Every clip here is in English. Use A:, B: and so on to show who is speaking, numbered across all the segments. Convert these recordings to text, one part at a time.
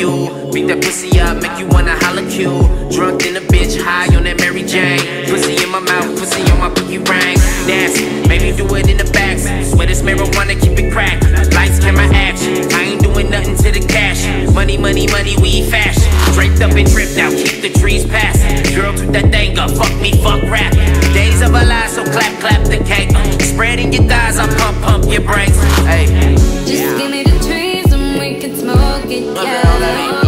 A: you. Beat that pussy up, make you wanna holla Q. Drunk in a bitch, high on that Mary Jane. Pussy in my mouth, pussy on my pinky ring. Dance, maybe do it in the back. Swear this marijuana, keep it crack. Lights, camera, action. I ain't doing nothing to the cash. Money, money, money, we fashion. Draped up and dripped out, keep the trees passing. Girl, put that thing up, fuck me, fuck rap. Days of a lie, so clap, clap the cake. Spreading your thighs, I pump, pump your brains. Hey.
B: Just give me the looking at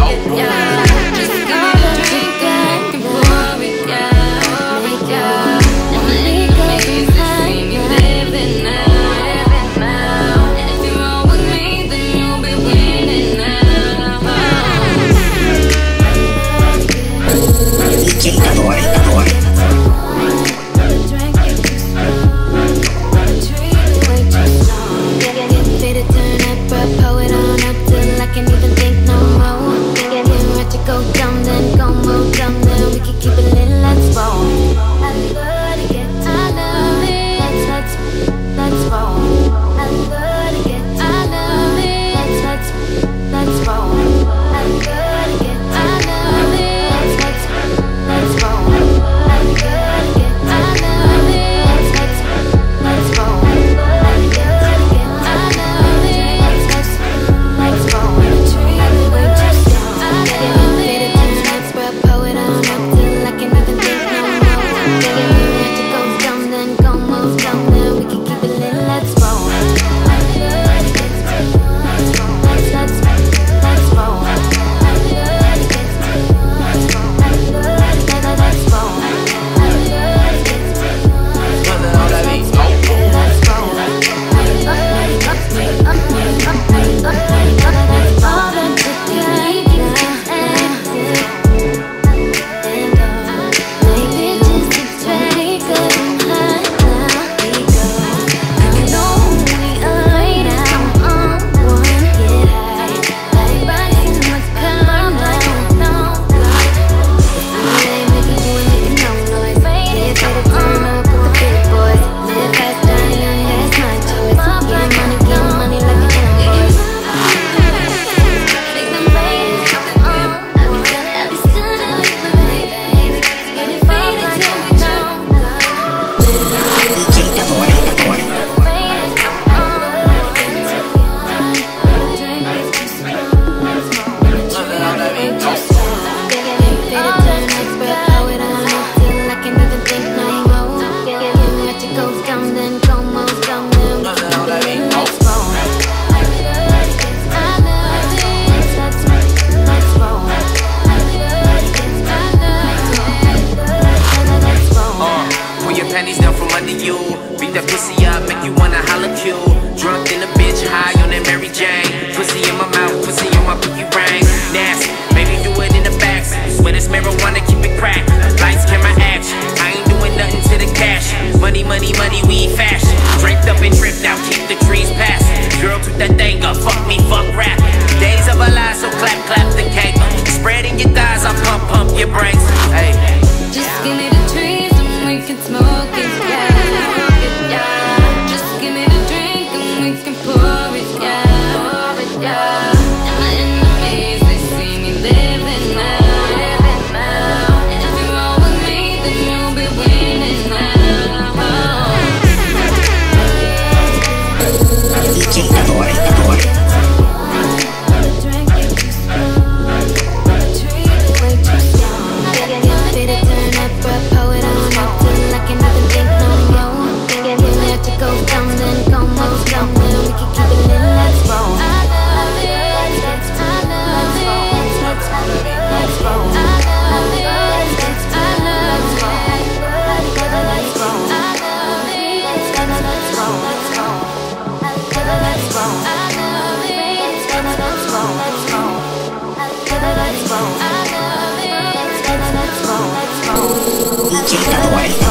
B: J-Boy. Take that away.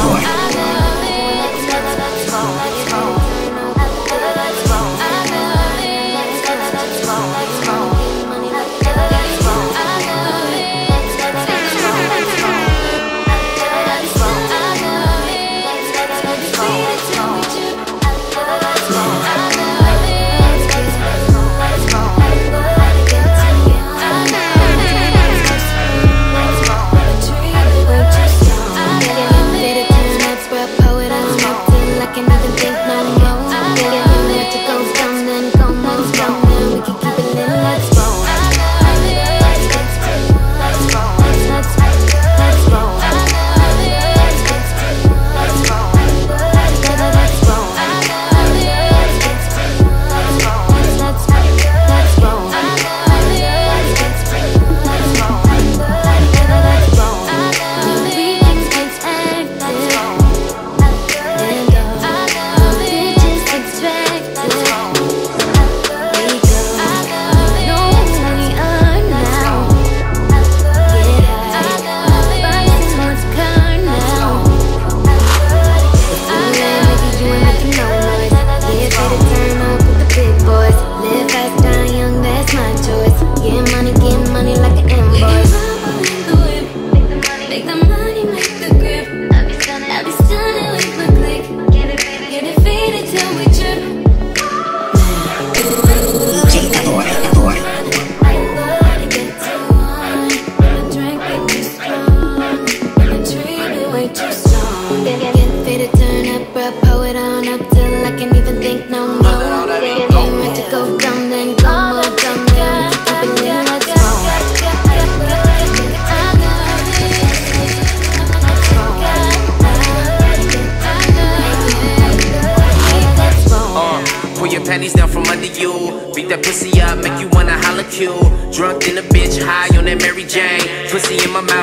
B: pussy in my mouth.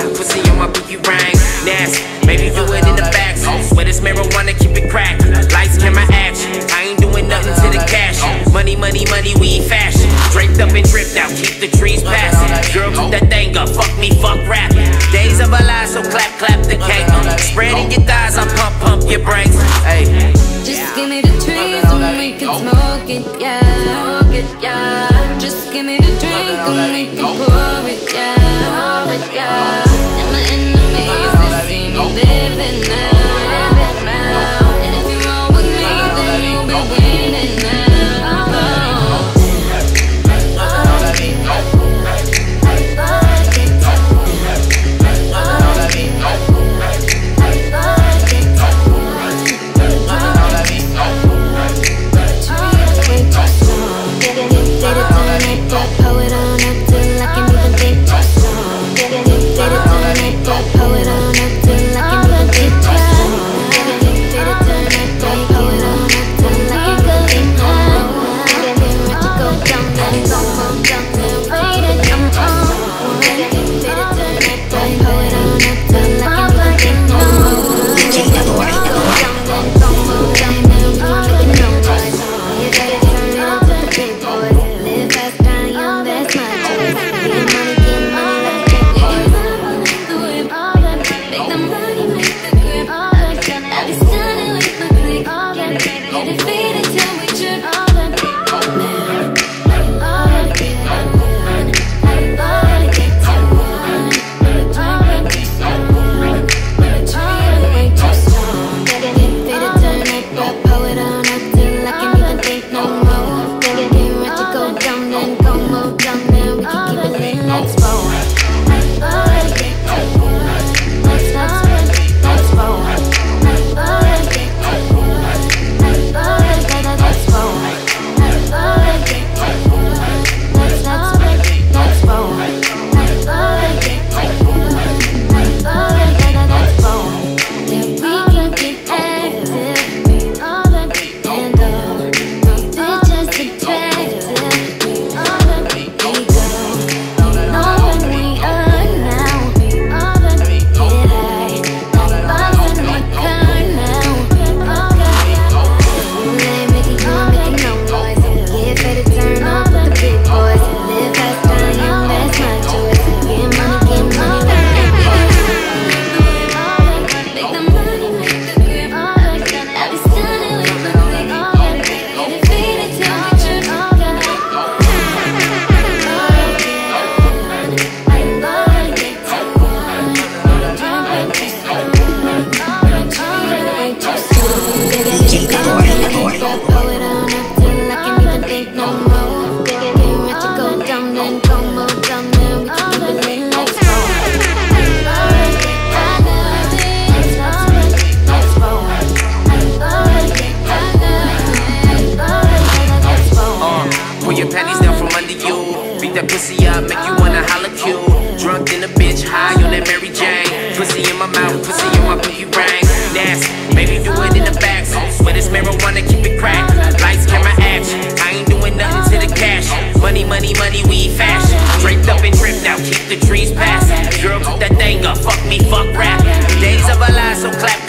C: Big
B: number. from under you. Beat that pussy up, make you wanna holler cute. Drunk in a bitch, high on that Mary Jane. Pussy in my mouth, pussy in my pinky ring. Nasty, baby, do it in the back. But it's marijuana, keep it crack. Lights, camera, action. I ain't doing nothing to the cash. Money, money, money, we fashion. Draped up and dripped out, keep the trees passing. Girl, put that thing up, fuck me, fuck rap. Days of a lives, so clap